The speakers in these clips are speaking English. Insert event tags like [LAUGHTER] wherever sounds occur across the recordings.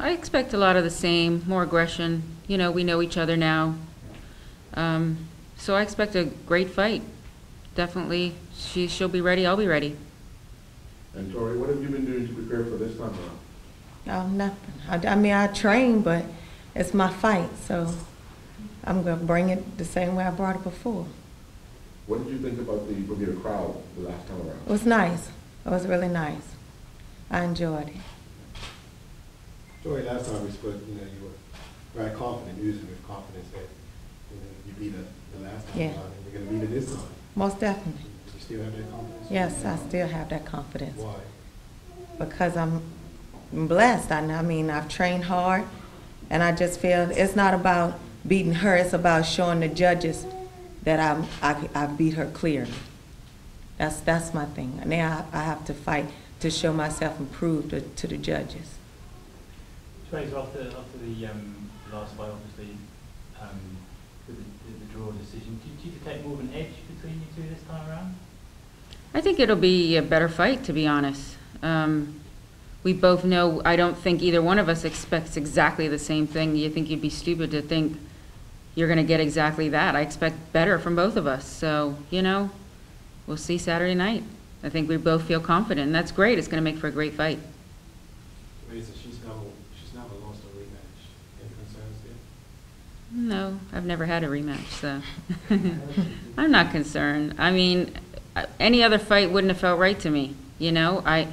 Um, I expect a lot of the same, more aggression. You know, we know each other now. Um, so I expect a great fight. Definitely, she, she'll be ready, I'll be ready. And Tori, what have you been doing to prepare for this time around? Oh, nothing. I, I mean, I train, but it's my fight, so I'm gonna bring it the same way I brought it before. What did you think about the Bermuda crowd the last time around? It was nice. It was really nice. I enjoyed it. Joey, last time we spoke, you know, you were very confident, using with confidence that, you know, you beat it the last time Yeah. around, and you're gonna beat it this time. Most definitely. You still have that confidence? Yes, I still have that confidence Why? because I'm blessed. I, I mean, I've trained hard, and I just feel it's not about beating her. It's about showing the judges that I'm, I, I beat her clearly. That's that's my thing. Now I, I have to fight to show myself improved to, to the judges. Trace, after, after the um, last fight, obviously, um, with the, the, the draw decision, do, do you detect more of an edge between you two this time around? I think it'll be a better fight, to be honest. Um, we both know, I don't think either one of us expects exactly the same thing. You think you'd be stupid to think you're gonna get exactly that. I expect better from both of us, so, you know, we'll see Saturday night. I think we both feel confident, and that's great. It's gonna make for a great fight. Teresa, she's never, she's never lost rematch. Any concerns there? No, I've never had a rematch, so [LAUGHS] I'm not concerned. I mean, uh, any other fight wouldn't have felt right to me, you know? I,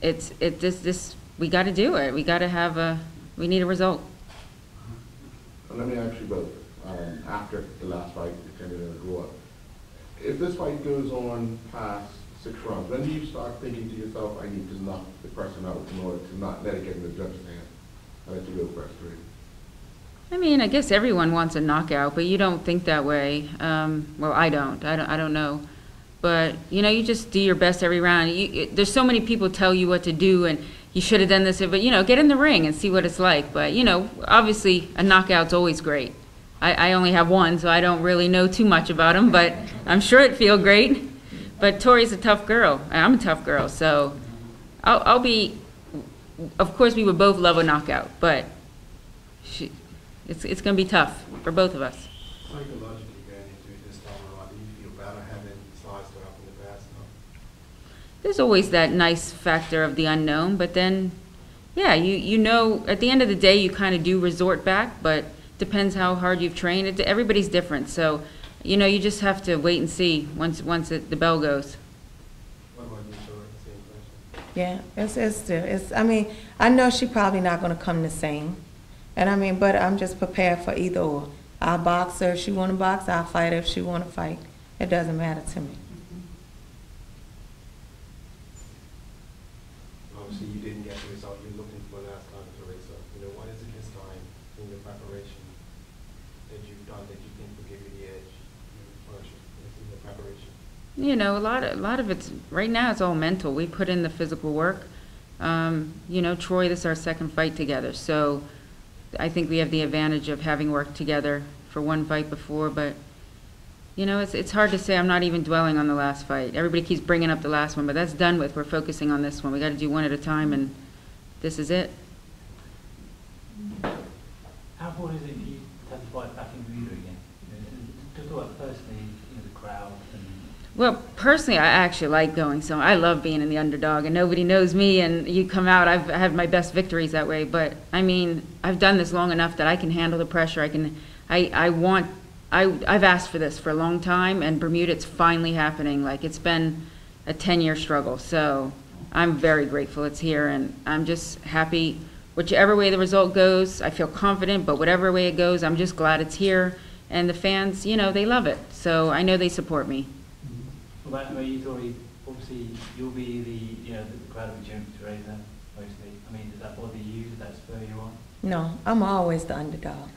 it's, it, this, this, we gotta do it. We gotta have a, we need a result. And let me ask you both, um, after the last fight, it ended in a draw. If this fight goes on past six rounds, when do you start thinking to yourself, I need to knock the person out in order to not let it get in the judge's hand? I'll let you go first, Teresa. I mean, I guess everyone wants a knockout, but you don't think that way. Um, well, I don't. I don't, I don't know. But, you know, you just do your best every round. You, it, there's so many people tell you what to do and you should have done this, but, you know, get in the ring and see what it's like. But, you know, obviously a knockout's always great. I, I only have one, so I don't really know too much about them. but I'm sure it'd feel great. But Tori's a tough girl. I'm a tough girl, so I'll, I'll be, of course, we would both love a knockout, but she, it's, it's gonna be tough for both of us. Psychologically going into this time around, do you feel better having sidestepped in the past? There's always that nice factor of the unknown, but then, yeah, you, you know, at the end of the day, you kind of do resort back, but depends how hard you've trained. It, everybody's different, so, you know, you just have to wait and see once, once it, the bell goes. What about you, Joey? Same question. Yeah, it's, it's still, it's, I mean, I know she probably not gonna come the same. And I mean, but I'm just prepared for either or. I'll box her if she wanna box, I'll fight her if she wanna fight. It doesn't matter to me. Obviously, you didn't get the result you're looking for last time, Teresa. You know, what is it this time in your preparation that you've done that you think will give you the edge? Or in the preparation? You know, a lot of, a lot of it's, right now, it's all mental. We put in the physical work. Um, you know, Troy, this is our second fight together, so I think we have the advantage of having worked together for one fight before, but, you know, it's, it's hard to say. I'm not even dwelling on the last fight. Everybody keeps bringing up the last one, but that's done with. We're focusing on this one. We gotta do one at a time, and this is it. How important is it you to have fight back in Bermuda again? To talk about personally, you know, the crowd and Well, personally, I actually like going, so I love being in the underdog, and nobody knows me, and you come out, I've had my best victories that way, but, I mean, I've done this long enough that I can handle the pressure, I can, I, I want, I, I've asked for this for a long time, and Bermuda, it's finally happening, like, it's been a ten-year struggle, so I'm very grateful it's here, and I'm just happy, whichever way the result goes, I feel confident, but whatever way it goes, I'm just glad it's here, and the fans, you know, they love it, so I know they support me. What about, I mean, you thought, obviously, you'll be the, you know, the crowd will be cheering for Teresa, mostly. I mean, does that bother you? Does that spur you on? No, I'm always the underdog.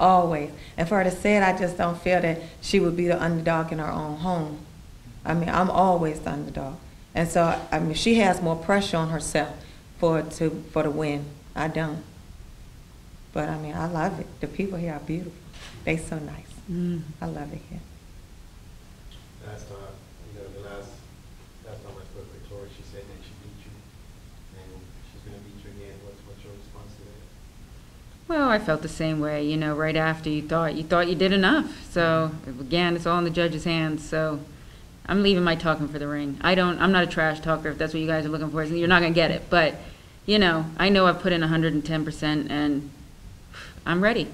Always. And for her to say it, I just don't feel that she would be the underdog in her own home. I mean, I'm always the underdog. And so, I mean, she has more pressure on herself for to for the win. I don't. But I mean, I love it. The people here are beautiful. They so nice. Mm. I love it here. Last time, you know, the last, last time I spoke with Tori, she said that she beat you, and she's gonna beat you again. What's, what's your response to that? Well, I felt the same way, you know, right after you thought, you thought you did enough. So, again, it's all in the judge's hands, so I'm leaving my talking for the ring. I don't, I'm not a trash talker, if that's what you guys are looking for, you're not gonna get it. But, you know, I know I've put in hundred and ten percent, and I'm ready.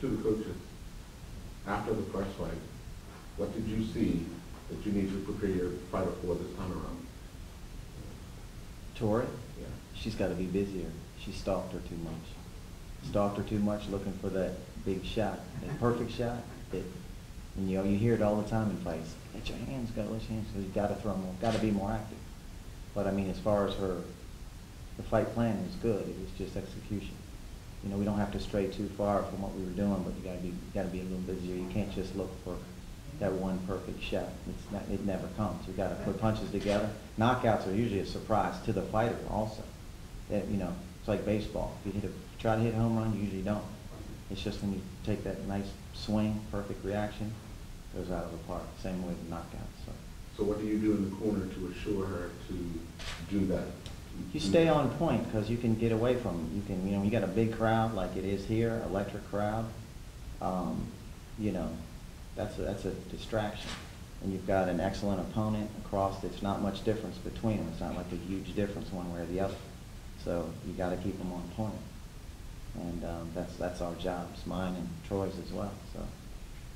To the coaches, after the first fight, what did you see that you need to prepare your fighter for this time around? Tori, Yeah. she's gotta be busier. She stalked her too much. Stalked her too much, looking for that big shot, that perfect shot. That, and you know, you hear it all the time in fights. Let your hands go, let your hands go. You gotta throw more, gotta be more active. But I mean, as far as her, the fight plan was good. It was just execution. You know, we don't have to stray too far from what we were doing, but you gotta be, you gotta be a little busier. You can't just look for that one perfect shot. It's not, it never comes. You gotta put punches together. Knockouts are usually a surprise to the fighter also. That, you know, it's like baseball. If you hit a, try to hit a home run, you usually don't. It's just when you take that nice swing, perfect reaction, goes out of the park. Same way with knockouts, so. So what do you do in the corner to assure her to do that? You stay on point because you can get away from, 'em. you can, you know, you got a big crowd like it is here, electric crowd. Um, you know, that's a, that's a distraction. And you've got an excellent opponent across, it's not much difference between them. It's not like a huge difference one way or the other. So you got to keep them on point. And um, that's, that's our job, it's mine and Troy's as well, so,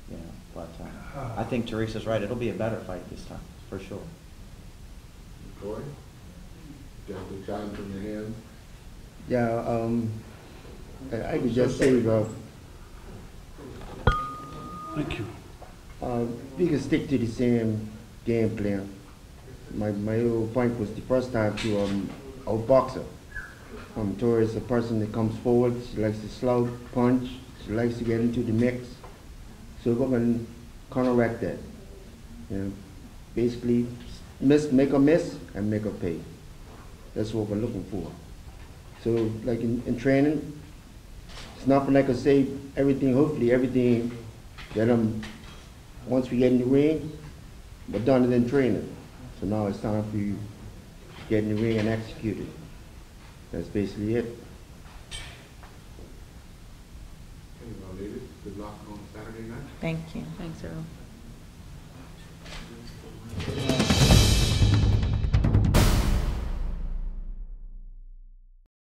you know. But uh, I think Teresa's right, it'll be a better fight this time, for sure. Troy? You have the challenge in your hands? Yeah, um, I I could just say, uh, Thank you. Uh, we can stick to the same game plan. My, my whole point was the first time to, um, outboxer. Um, Tori is a person that comes forward, she likes to slow punch, she likes to get into the mix. So we're gonna counteract that. You know, basically, miss, make a miss and make her pay. That's what we're looking for. So like in, in training, it's not like I say everything, hopefully everything that um once we get in the ring, we're done in training. So now it's time for you to get in the ring and execute it. That's basically it. Good luck on Saturday night. Thank you. Thanks, Earl.